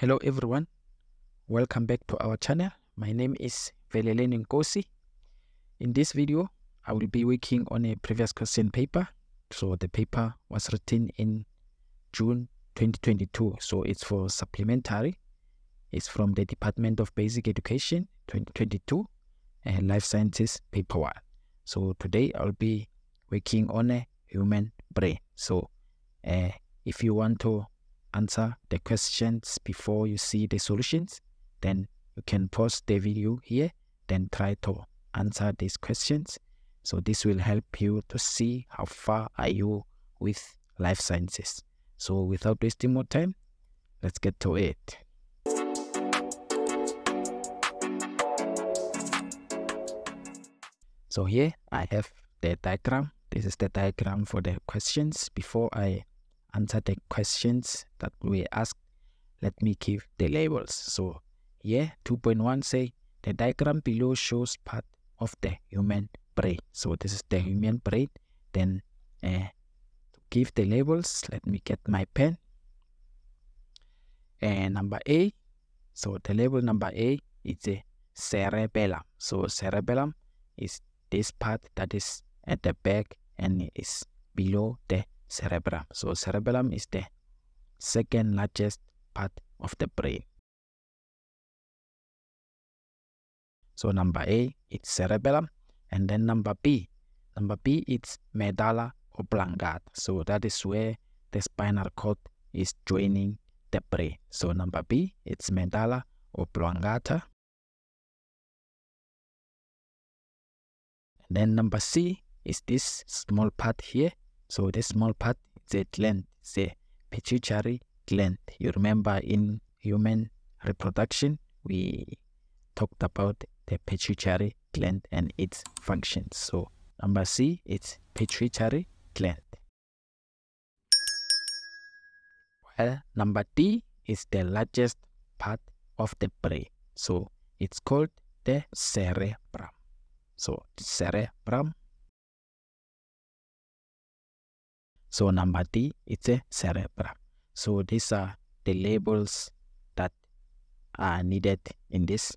Hello everyone, welcome back to our channel. My name is Veleleni Nkosi. In this video, I will be working on a previous question paper. So the paper was written in June 2022. So it's for supplementary. It's from the Department of Basic Education 2022 and Life Sciences paper one. So today I'll be working on a human brain. So uh, if you want to answer the questions before you see the solutions, then you can pause the video here, then try to answer these questions. So this will help you to see how far are you with life sciences. So without wasting more time, let's get to it. So here I have the diagram. This is the diagram for the questions. Before I answer the questions that we asked, let me give the labels. So here 2.1 say the diagram below shows part of the human brain. So this is the human brain. Then uh, to give the labels, let me get my pen. And number A, so the label number A is a cerebellum. So cerebellum is this part that is at the back and is below the cerebellum. So cerebellum is the second largest part of the brain. So number A it's cerebellum and then number B. Number B it's medulla oblongata. So that is where the spinal cord is joining the brain. So number B it's medulla oblongata. And then number C is this small part here so this small part is a gland, it's a pituitary gland. You remember in human reproduction, we talked about the pituitary gland and its functions. So number C, it's pituitary gland. Well, number D is the largest part of the brain. So it's called the cerebrum. So cerebrum So number D, it's a cerebrum. So these are the labels that are needed in this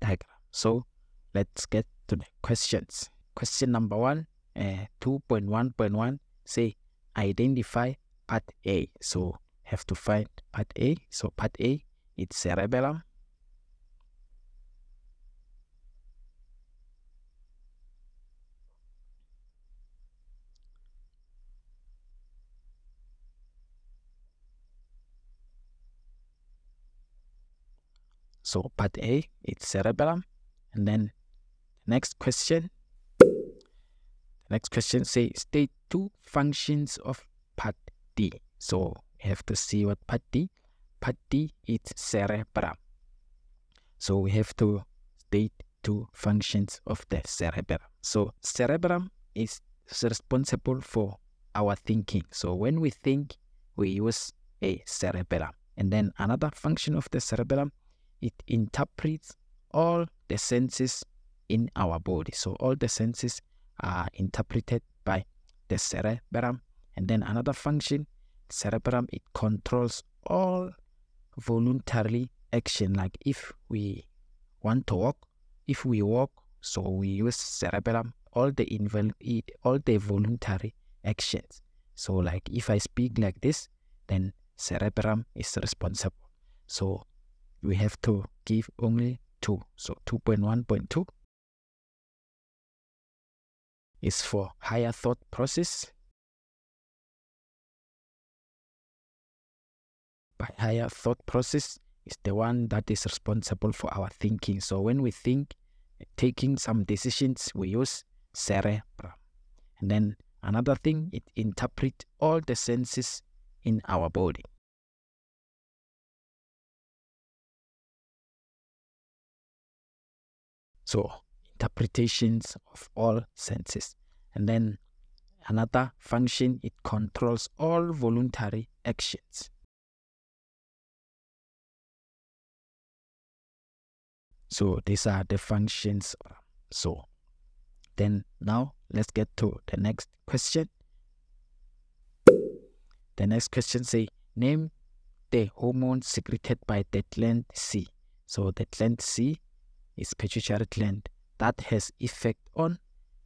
diagram. So let's get to the questions. Question number one, uh, 2.1.1 say identify part A. So have to find part A. So part A, it's cerebellum. So part A, it's cerebellum. And then next question, next question say state two functions of part D. So we have to see what part D. Part D is cerebrum. So we have to state two functions of the cerebrum. So cerebrum is responsible for our thinking. So when we think, we use a cerebellum. And then another function of the cerebellum it interprets all the senses in our body. So all the senses are interpreted by the cerebrum. And then another function, cerebrum, it controls all voluntary action. Like if we want to walk, if we walk, so we use cerebrum, all the invol- all the voluntary actions. So like if I speak like this, then cerebrum is responsible. So we have to give only 2. So 2.1.2 is for higher thought process. By higher thought process is the one that is responsible for our thinking. So when we think, taking some decisions, we use cerebrum. And then another thing, it interprets all the senses in our body. So interpretations of all senses. And then another function, it controls all voluntary actions. So these are the functions. So then now let's get to the next question. The next question say name the hormone secreted by the gland C. So the gland C is pituitary gland that has effect on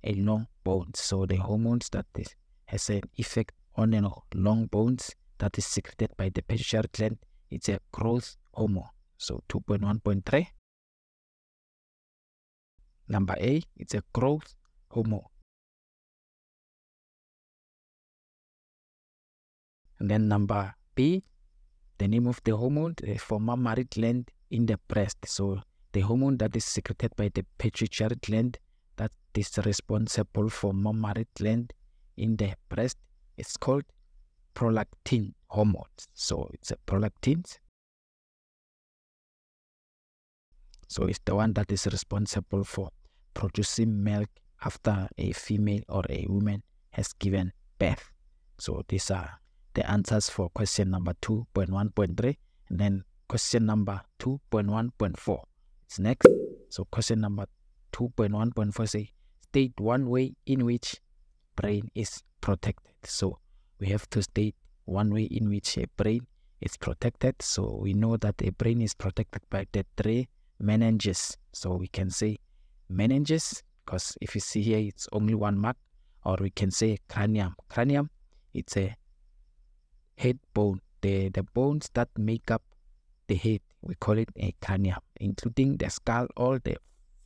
a long bone. So the hormones that is, has an effect on a long bones that is secreted by the pituitary gland. It's a growth hormone. So 2.1.3. Number A, it's a growth hormone. And then number B, the name of the hormone for mammary gland in the breast. So the hormone that is secreted by the pituitary gland that is responsible for mammary gland in the breast is called prolactin hormone. So it's a prolactin. So it's the one that is responsible for producing milk after a female or a woman has given birth. So these are the answers for question number 2.1.3 and then question number 2.1.4 is next. So question number 2.1.4 say state one way in which brain is protected. So we have to state one way in which a brain is protected. So we know that a brain is protected by the three meninges. So we can say meninges because if you see here it's only one mark or we can say cranium. Cranium it's a head bone, the, the bones that make up the head. We call it a cranium, including the skull, all the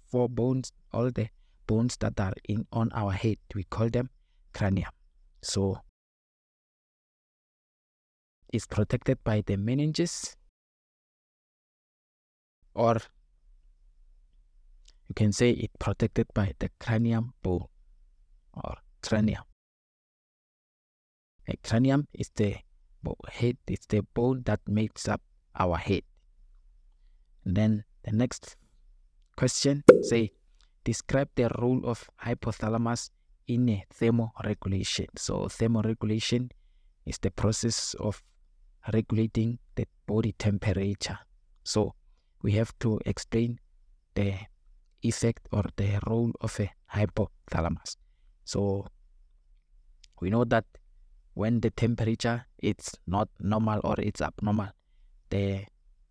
four bones, all the bones that are in on our head. We call them cranium. So it's protected by the meninges or you can say it protected by the cranium bone or cranium. A cranium is the head it's the bone that makes up our head. And then the next question say describe the role of hypothalamus in a thermoregulation. So thermoregulation is the process of regulating the body temperature. So we have to explain the effect or the role of a hypothalamus. So we know that when the temperature is not normal or it's abnormal, the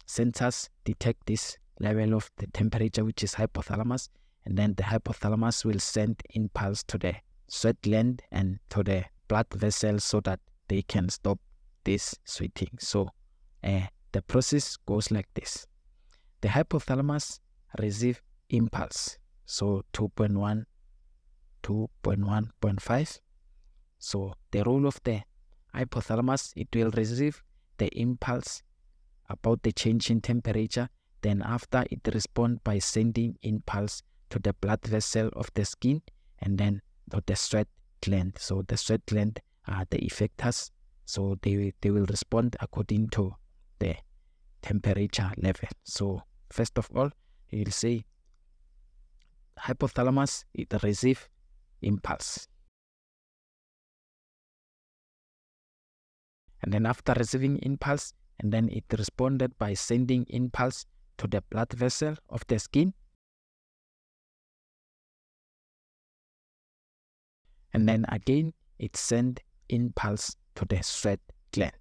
sensors detect this level of the temperature, which is hypothalamus, and then the hypothalamus will send impulse to the sweat gland and to the blood vessels so that they can stop this sweating. So uh, the process goes like this. The hypothalamus receive impulse. So 2.1, 2.1.5 so the role of the hypothalamus, it will receive the impulse about the change in temperature. Then after it respond by sending impulse to the blood vessel of the skin and then to the sweat gland. So the sweat gland are the effectors. So they, they will respond according to the temperature level. So first of all, you'll say hypothalamus, it receive impulse. and then after receiving impulse and then it responded by sending impulse to the blood vessel of the skin. And then again it sent impulse to the sweat gland.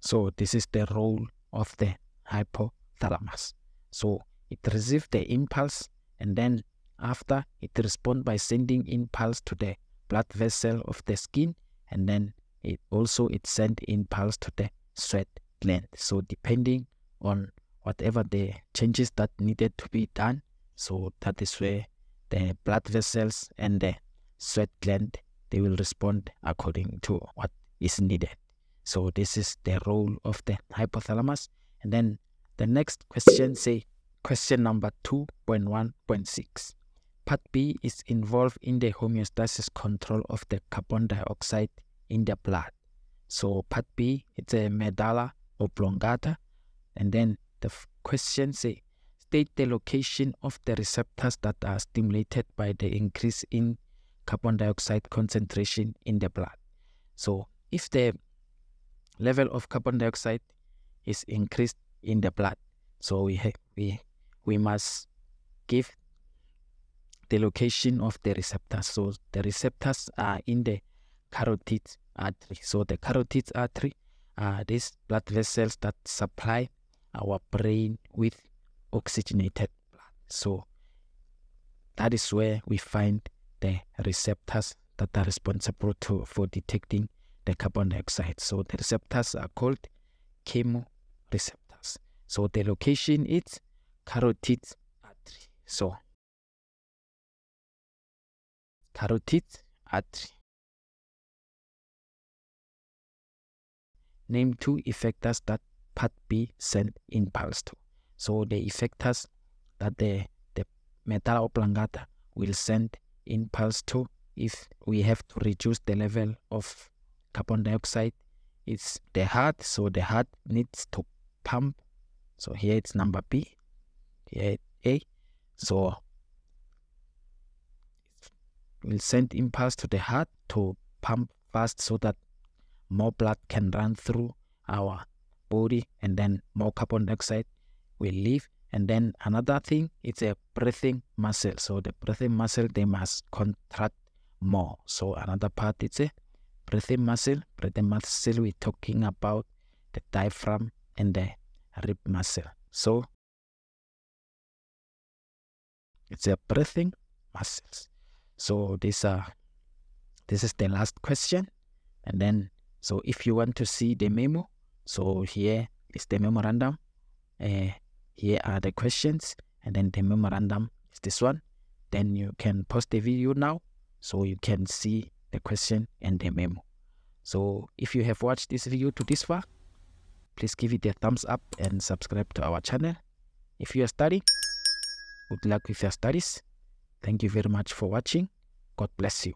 So this is the role of the hypothalamus. So it received the impulse and then after, it responds by sending impulse to the blood vessel of the skin and then it also it send impulse to the sweat gland. So depending on whatever the changes that needed to be done, so that is where the blood vessels and the sweat gland they will respond according to what is needed. So this is the role of the hypothalamus. And then the next question say question number 2.1.6. Part B is involved in the homeostasis control of the carbon dioxide in the blood. So part B, it's a medulla oblongata. And then the question say, state the location of the receptors that are stimulated by the increase in carbon dioxide concentration in the blood. So if the level of carbon dioxide is increased in the blood, so we we we must give the location of the receptors. So the receptors are in the carotid artery. So the carotid artery are these blood vessels that supply our brain with oxygenated blood. So that is where we find the receptors that are responsible to, for detecting the carbon dioxide. So the receptors are called chemoreceptors. So the location is carotid artery. So carotid artery. Name two effectors that part B send impulse to. So the effectors that the, the medulla oblongata will send impulse to if we have to reduce the level of carbon dioxide it's the heart so the heart needs to pump so here it's number b here a so we'll send impulse to the heart to pump fast so that more blood can run through our body and then more carbon dioxide will leave. And then another thing it's a breathing muscle. So the breathing muscle they must contract more. So another part it's a breathing muscle. Breathing muscle we're talking about the diaphragm and the rib muscle. So it's a breathing muscles so this uh this is the last question. And then so if you want to see the memo so here is the memorandum. Uh, here are the questions. And then the memorandum is this one. Then you can pause the video now so you can see the question and the memo. So if you have watched this video to this far please give it a thumbs up and subscribe to our channel. If you are studying good luck with your studies thank you very much for watching. God bless you